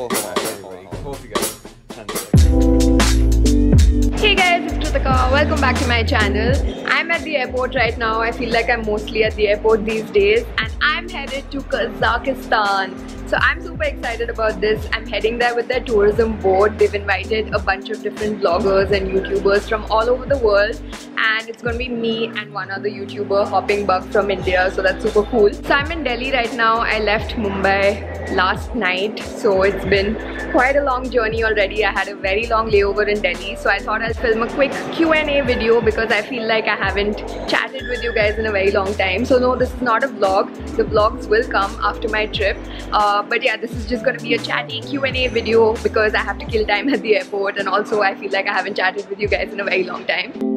Hey guys, it's Kritika. Welcome back to my channel. I'm at the airport right now. I feel like I'm mostly at the airport these days and I'm headed to Kazakhstan. So I'm super excited about this. I'm heading there with their tourism board. They've invited a bunch of different bloggers and YouTubers from all over the world and it's gonna be me and one other YouTuber hopping bug from India so that's super cool. So I'm in Delhi right now. I left Mumbai last night so it's been quite a long journey already. I had a very long layover in Delhi so I thought I'll film a quick Q&A video because I feel like I haven't chatted with you guys in a very long time. So no, this is not a vlog. The vlogs will come after my trip. Uh, Uh, but yeah, this is just gonna be a chatty Q&A video because I have to kill time at the airport and also I feel like I haven't chatted with you guys in a very long time.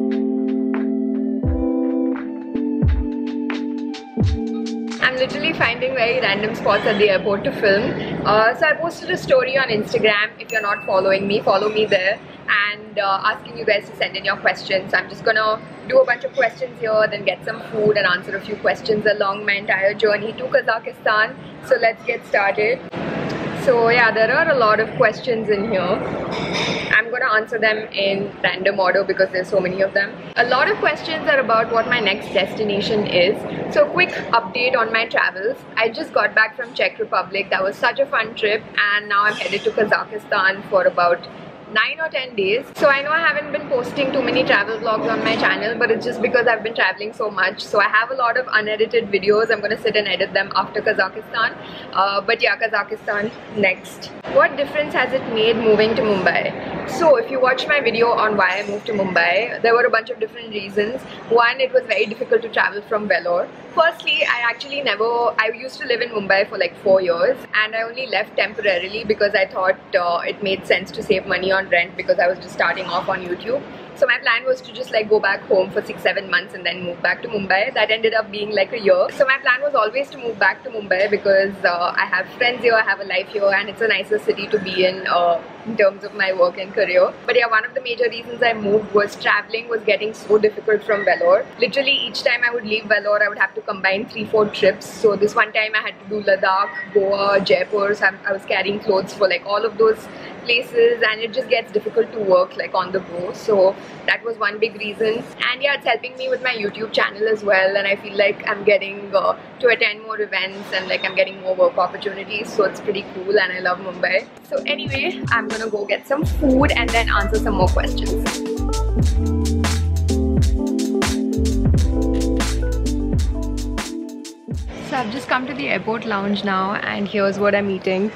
I'm literally finding very random spots at the airport to film. Uh, so I posted a story on Instagram. If you're not following me, follow me there. And uh, asking you guys to send in your questions. I'm just gonna do a bunch of questions here, then get some food and answer a few questions along my entire journey to Kazakhstan. So let's get started. So yeah, there are a lot of questions in here. I'm gonna answer them in random order because there's so many of them. A lot of questions are about what my next destination is. So quick update on my travels. I just got back from Czech Republic. That was such a fun trip and now I'm headed to Kazakhstan for about 9 or 10 days. So I know I haven't been posting too many travel vlogs on my channel but it's just because I've been traveling so much. So I have a lot of unedited videos. I'm gonna sit and edit them after Kazakhstan. Uh, but yeah, Kazakhstan next. What difference has it made moving to Mumbai? So if you watch my video on why I moved to Mumbai, there were a bunch of different reasons. One, it was very difficult to travel from Vellore. Firstly, I actually never, I used to live in Mumbai for like four years and I only left temporarily because I thought uh, it made sense to save money on rent because I was just starting off on YouTube. So my plan was to just like go back home for six, seven months and then move back to Mumbai. That ended up being like a year. So my plan was always to move back to Mumbai because uh, I have friends here, I have a life here and it's a nicer city to be in uh, in terms of my work and career. But yeah, one of the major reasons I moved was traveling was getting so difficult from Vellore. Literally each time I would leave Vellore, I would have to combine three, four trips. So this one time I had to do Ladakh, Goa, Jaipur. So I was carrying clothes for like all of those places and it just gets difficult to work like on the go so that was one big reason. And yeah it's helping me with my youtube channel as well and i feel like i'm getting uh, to attend more events and like i'm getting more work opportunities so it's pretty cool and i love mumbai. So anyway i'm gonna go get some food and then answer some more questions. So i've just come to the airport lounge now and here's what i'm eating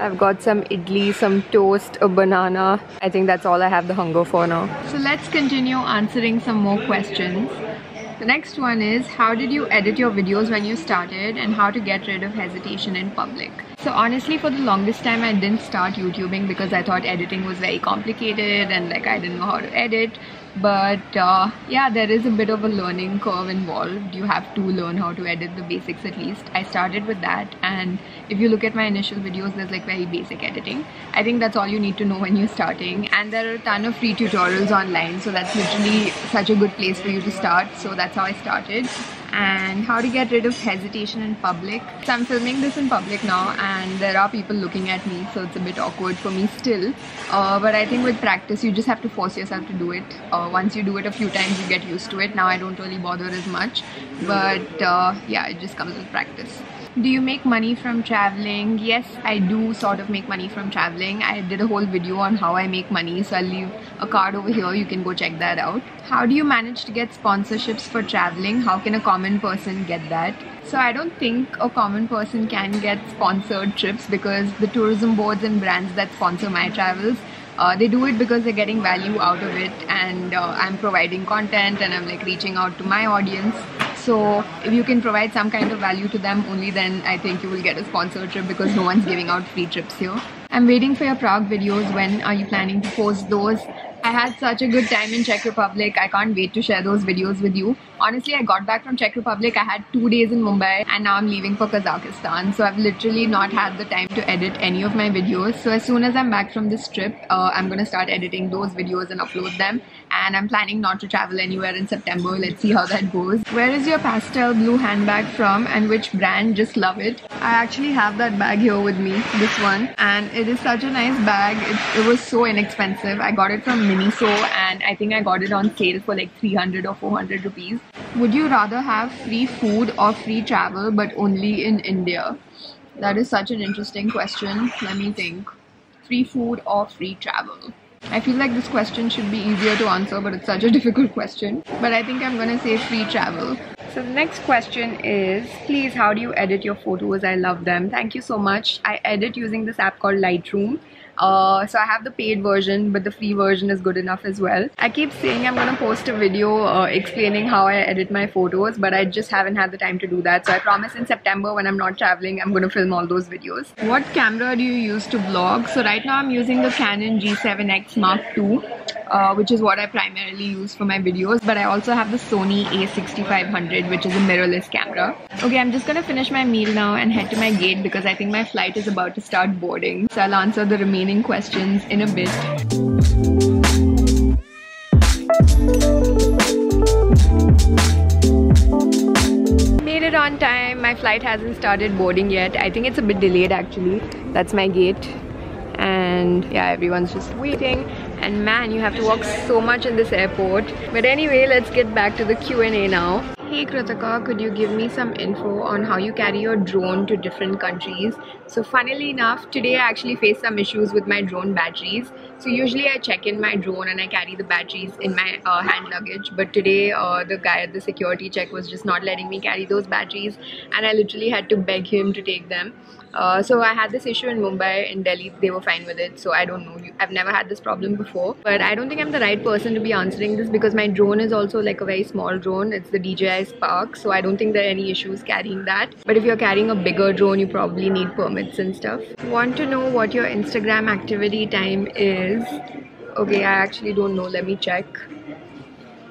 I've got some idli, some toast, a banana. I think that's all I have the hunger for now. So let's continue answering some more questions. The next one is how did you edit your videos when you started and how to get rid of hesitation in public? So honestly for the longest time I didn't start YouTubing because I thought editing was very complicated and like I didn't know how to edit but uh, yeah there is a bit of a learning curve involved. You have to learn how to edit the basics at least. I started with that. And if you look at my initial videos there's like very basic editing. I think that's all you need to know when you're starting. And there are a ton of free tutorials online. So that's literally such a good place for you to start. So that's how I started. And how to get rid of hesitation in public. So I'm filming this in public now. And there are people looking at me. So it's a bit awkward for me still. Uh, but I think with practice you just have to force yourself to do it. Uh, once you do it a few times you get used to it. Now I don't really bother as much but uh, yeah it just comes with practice. Do you make money from traveling? Yes, I do sort of make money from traveling. I did a whole video on how I make money, so I'll leave a card over here. You can go check that out. How do you manage to get sponsorships for traveling? How can a common person get that? So I don't think a common person can get sponsored trips because the tourism boards and brands that sponsor my travels uh, they do it because they're getting value out of it and uh, I'm providing content and I'm like reaching out to my audience so if you can provide some kind of value to them only then I think you will get a sponsored trip because no one's giving out free trips here. I'm waiting for your Prague videos. When are you planning to post those? I had such a good time in Czech Republic. I can't wait to share those videos with you. Honestly, I got back from Czech Republic. I had two days in Mumbai and now I'm leaving for Kazakhstan. So I've literally not had the time to edit any of my videos. So as soon as I'm back from this trip, uh, I'm gonna start editing those videos and upload them. And I'm planning not to travel anywhere in September. Let's see how that goes. Where is your pastel blue handbag from and which brand? Just love it. I actually have that bag here with me, this one. And it is such a nice bag. It, it was so inexpensive. I got it from Miniso and I think I got it on sale for like 300 or 400 rupees. Would you rather have free food or free travel but only in India? That is such an interesting question. Let me think. Free food or free travel? I feel like this question should be easier to answer, but it's such a difficult question. But I think I'm gonna say free travel. So the next question is, please, how do you edit your photos? I love them. Thank you so much. I edit using this app called Lightroom. Uh, so I have the paid version, but the free version is good enough as well. I keep saying I'm gonna post a video uh, explaining how I edit my photos, but I just haven't had the time to do that. So I promise in September when I'm not traveling, I'm gonna film all those videos. What camera do you use to vlog? So right now I'm using the Canon G7X Mark II. Uh, which is what I primarily use for my videos but I also have the Sony a6500 which is a mirrorless camera. Okay I'm just gonna finish my meal now and head to my gate because I think my flight is about to start boarding so I'll answer the remaining questions in a bit. Made it on time. My flight hasn't started boarding yet. I think it's a bit delayed actually. That's my gate. And yeah, everyone's just waiting and man you have to walk so much in this airport but anyway let's get back to the Q&A now Hey Kritika, could you give me some info on how you carry your drone to different countries? So funnily enough, today I actually faced some issues with my drone batteries. So usually I check in my drone and I carry the batteries in my uh, hand luggage. But today uh, the guy at the security check was just not letting me carry those batteries and I literally had to beg him to take them. Uh, so I had this issue in Mumbai, in Delhi, they were fine with it. So I don't know. I've never had this problem before. But I don't think I'm the right person to be answering this because my drone is also like a very small drone. It's the DJI Spark. So I don't think there are any issues carrying that. But if you're carrying a bigger drone, you probably need permits and stuff. Want to know what your Instagram activity time is? Okay, I actually don't know. Let me check.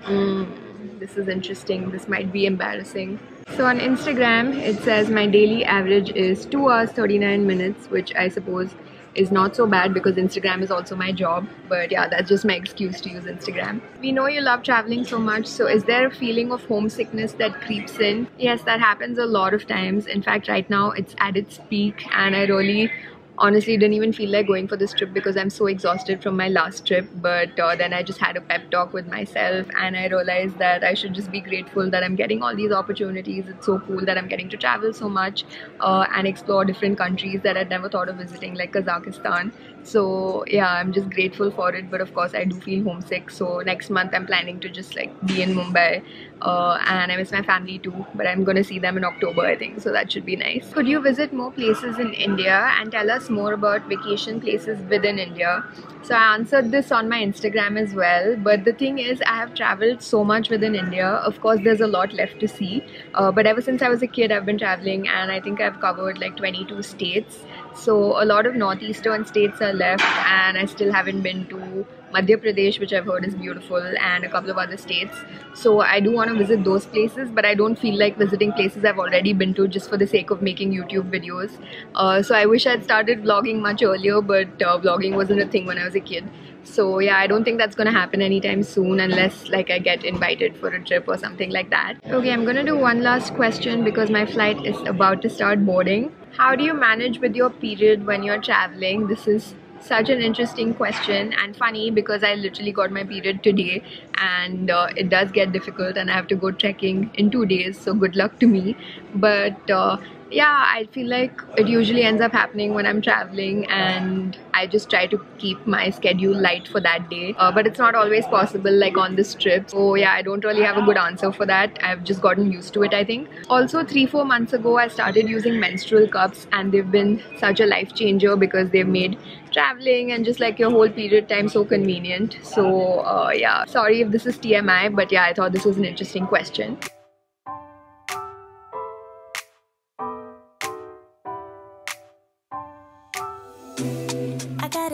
Mm, this is interesting. This might be embarrassing. So on Instagram, it says my daily average is 2 hours 39 minutes, which I suppose is not so bad because Instagram is also my job. But yeah, that's just my excuse to use Instagram. We know you love traveling so much, so is there a feeling of homesickness that creeps in? Yes, that happens a lot of times. In fact, right now it's at its peak, and I really honestly didn't even feel like going for this trip because I'm so exhausted from my last trip but uh, then I just had a pep talk with myself and I realized that I should just be grateful that I'm getting all these opportunities. It's so cool that I'm getting to travel so much uh, and explore different countries that I'd never thought of visiting like Kazakhstan. So yeah I'm just grateful for it but of course I do feel homesick. So next month I'm planning to just like be in Mumbai uh, and I miss my family too but I'm gonna see them in October I think so that should be nice could you visit more places in India and tell us more about vacation places within India. So I answered this on my Instagram as well. But the thing is, I have traveled so much within India. Of course, there's a lot left to see. Uh, but ever since I was a kid, I've been traveling and I think I've covered like 22 states. So a lot of northeastern states are left and I still haven't been to Madhya Pradesh, which I've heard is beautiful, and a couple of other states. So I do want to visit those places, but I don't feel like visiting places I've already been to just for the sake of making YouTube videos. Uh, so I wish I'd started vlogging much earlier, but uh, vlogging wasn't a thing when I was a kid. So yeah, I don't think that's gonna happen anytime soon unless like I get invited for a trip or something like that. Okay, I'm gonna do one last question because my flight is about to start boarding. How do you manage with your period when you're traveling? This is such an interesting question and funny because I literally got my period today and uh, it does get difficult and I have to go trekking in two days so good luck to me but uh, yeah i feel like it usually ends up happening when i'm traveling and i just try to keep my schedule light for that day. Uh, but it's not always possible like on this trip. So yeah i don't really have a good answer for that. I've just gotten used to it i think. Also three four months ago i started using menstrual cups and they've been such a life changer because they've made traveling and just like your whole period time so convenient. So uh, yeah. Sorry if this is tmi but yeah i thought this was an interesting question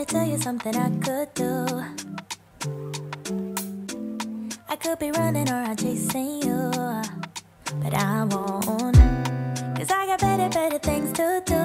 tell you something I could do. I could be running around chasing you. but I won't. Cause I got better, better things to do.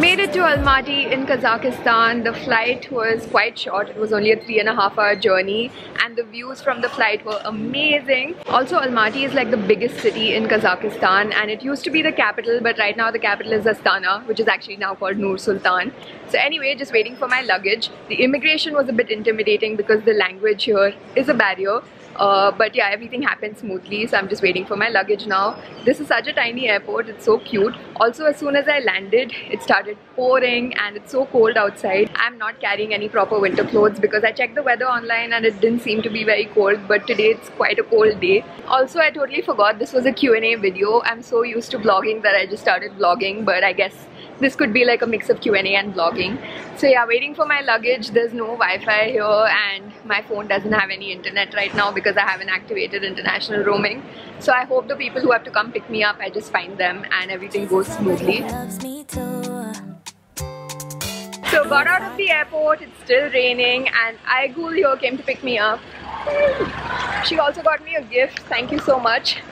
Made it to Almaty in Kazakhstan. The flight was quite short. It was only a three and a half hour journey and the views from the flight were amazing. Also Almaty is like the biggest city in Kazakhstan and it used to be the capital but right now the capital is Astana which is actually now called Nur Sultan. So anyway, just waiting for my luggage. The immigration was a bit intimidating because the language here is a barrier uh, but yeah, everything happened smoothly. So I'm just waiting for my luggage now. This is such a tiny airport. It's so cute. Also, as soon as I landed, it started pouring and it's so cold outside. I'm not carrying any proper winter clothes because I checked the weather online and it didn't seem to be very cold. But today it's quite a cold day. Also, I totally forgot this was a Q&A video. I'm so used to vlogging that I just started vlogging. But I guess this could be like a mix of Q&A and vlogging. So yeah, waiting for my luggage. There's no Wi-Fi here and my phone doesn't have any internet right now because I haven't activated international roaming. So I hope the people who have to come pick me up, I just find them and everything goes smoothly. So got out of the airport, it's still raining and Aigul here came to pick me up. She also got me a gift, thank you so much.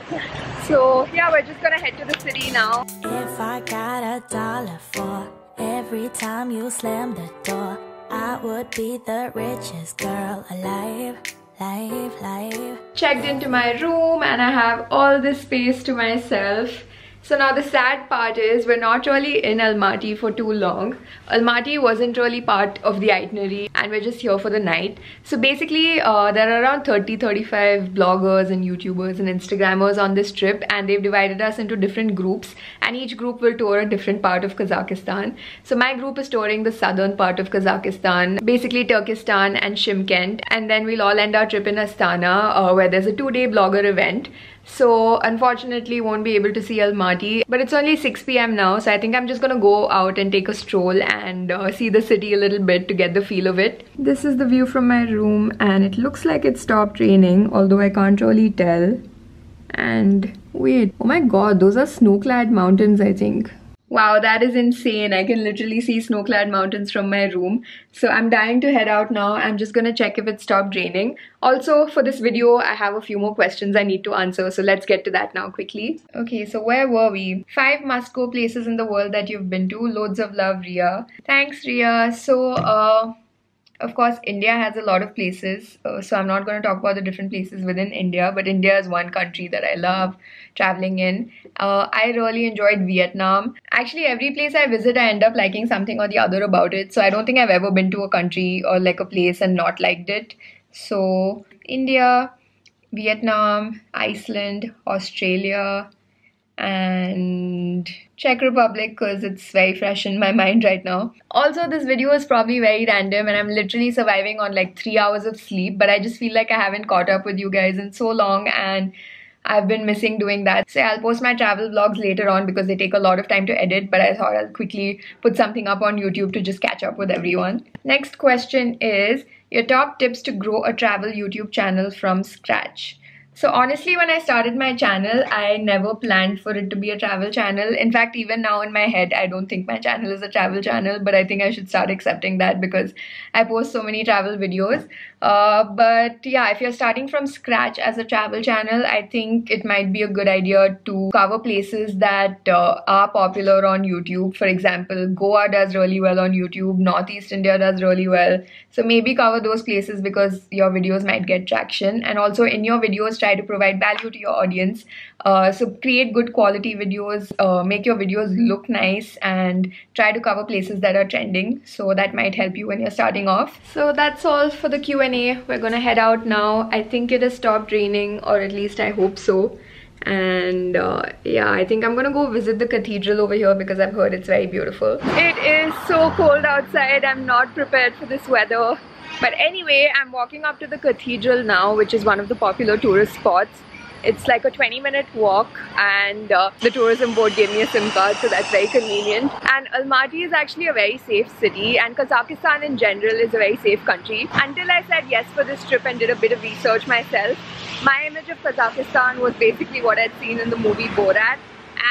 So yeah, we're just gonna head to the city now. If I got a dollar for every time you slam the door, I would be the richest girl alive. Life, life. Checked into my room and I have all this space to myself. So now the sad part is we're not really in Almaty for too long. Almaty wasn't really part of the itinerary and we're just here for the night. So basically uh, there are around 30-35 bloggers and YouTubers and Instagrammers on this trip and they've divided us into different groups and each group will tour a different part of Kazakhstan. So my group is touring the southern part of Kazakhstan, basically Turkestan and Shymkent and then we'll all end our trip in Astana uh, where there's a two-day blogger event so unfortunately won't be able to see Almaty but it's only 6 p.m. now so I think I'm just gonna go out and take a stroll and uh, see the city a little bit to get the feel of it. This is the view from my room and it looks like it stopped raining although I can't really tell and wait oh my god those are snow-clad mountains I think Wow, that is insane. I can literally see snow-clad mountains from my room. So I'm dying to head out now. I'm just gonna check if it stopped raining. Also, for this video, I have a few more questions I need to answer. So let's get to that now quickly. Okay, so where were we? Five must-go places in the world that you've been to. Loads of love, Ria. Thanks, Ria. So, uh, of course india has a lot of places uh, so i'm not going to talk about the different places within india but india is one country that i love traveling in. Uh, i really enjoyed vietnam. Actually every place i visit i end up liking something or the other about it so i don't think i've ever been to a country or like a place and not liked it. So india vietnam iceland australia and Czech Republic because it's very fresh in my mind right now. Also, this video is probably very random and I'm literally surviving on like 3 hours of sleep but I just feel like I haven't caught up with you guys in so long and I've been missing doing that. So I'll post my travel vlogs later on because they take a lot of time to edit but I thought I'll quickly put something up on YouTube to just catch up with everyone. Next question is your top tips to grow a travel YouTube channel from scratch. So honestly, when I started my channel, I never planned for it to be a travel channel. In fact, even now in my head, I don't think my channel is a travel channel, but I think I should start accepting that because I post so many travel videos. Uh, but yeah, if you're starting from scratch as a travel channel, I think it might be a good idea to cover places that uh, are popular on YouTube. For example, Goa does really well on YouTube, Northeast India does really well. So maybe cover those places because your videos might get traction. And also in your videos, try to provide value to your audience. Uh, so create good quality videos, uh, make your videos look nice and try to cover places that are trending. So that might help you when you're starting off. So that's all for the Q&A We're gonna head out now. I think it has stopped raining or at least I hope so. And uh, yeah, I think I'm gonna go visit the cathedral over here because I've heard it's very beautiful. It is so cold outside. I'm not prepared for this weather. But anyway, I'm walking up to the cathedral now, which is one of the popular tourist spots. It's like a 20 minute walk and uh, the tourism board gave me a SIM card so that's very convenient. And Almaty is actually a very safe city and Kazakhstan in general is a very safe country. Until I said yes for this trip and did a bit of research myself, my image of Kazakhstan was basically what I'd seen in the movie Borat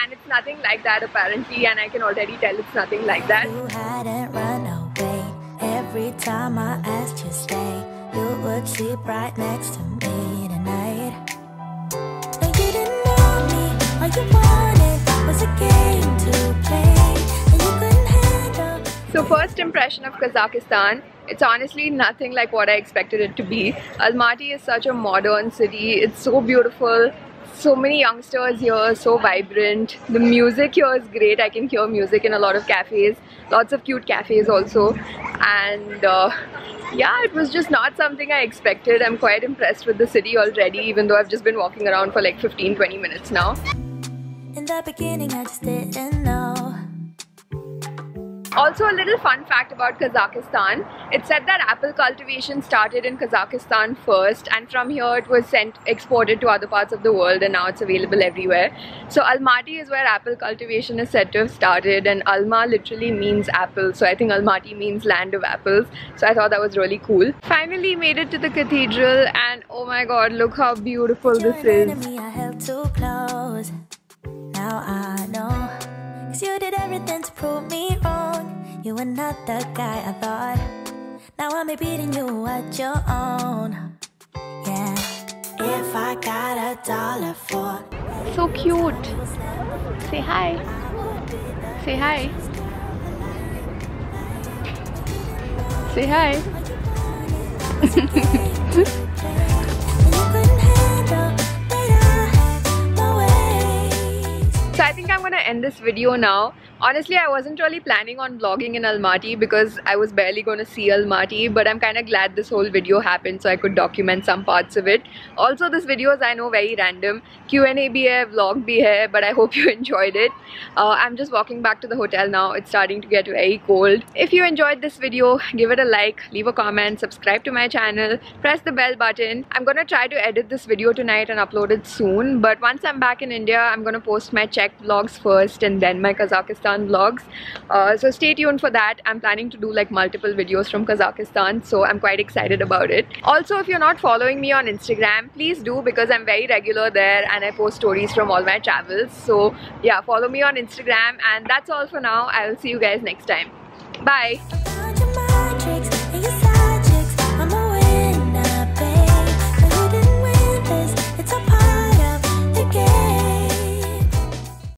and it's nothing like that apparently and I can already tell it's nothing like that. You hadn't run away every time I asked you stay you would sleep right next to me So first impression of Kazakhstan, it's honestly nothing like what I expected it to be. Almaty is such a modern city, it's so beautiful, so many youngsters here, so vibrant. The music here is great, I can hear music in a lot of cafes, lots of cute cafes also. And uh, yeah, it was just not something I expected. I'm quite impressed with the city already, even though I've just been walking around for like 15-20 minutes now. In the beginning I just didn't know also, a little fun fact about Kazakhstan. It said that apple cultivation started in Kazakhstan first and from here it was sent exported to other parts of the world and now it's available everywhere. So Almaty is where apple cultivation is said to have started and Alma literally means apple. So I think Almaty means land of apples. So I thought that was really cool. Finally made it to the cathedral and oh my god, look how beautiful this is. Now I know. Cause you did everything to prove me wrong. You were not the guy I thought. Now I'm beating you at your own. Yeah. If I got a dollar for So cute. Say hi. Say hi. Say hi this video now. Honestly, I wasn't really planning on vlogging in Almaty because I was barely going to see Almaty but I'm kind of glad this whole video happened so I could document some parts of it. Also, this video is I know very random. Q&A bhi hai, vlog bhi hai but I hope you enjoyed it. Uh, I'm just walking back to the hotel now. It's starting to get very cold. If you enjoyed this video, give it a like, leave a comment, subscribe to my channel, press the bell button. I'm gonna try to edit this video tonight and upload it soon but once I'm back in India, I'm gonna post my Czech vlogs first and then my Kazakhstan Kazakhstan vlogs. Uh, so stay tuned for that. I'm planning to do like multiple videos from Kazakhstan. So I'm quite excited about it. Also, if you're not following me on Instagram, please do because I'm very regular there and I post stories from all my travels. So yeah, follow me on Instagram. And that's all for now. I'll see you guys next time. Bye.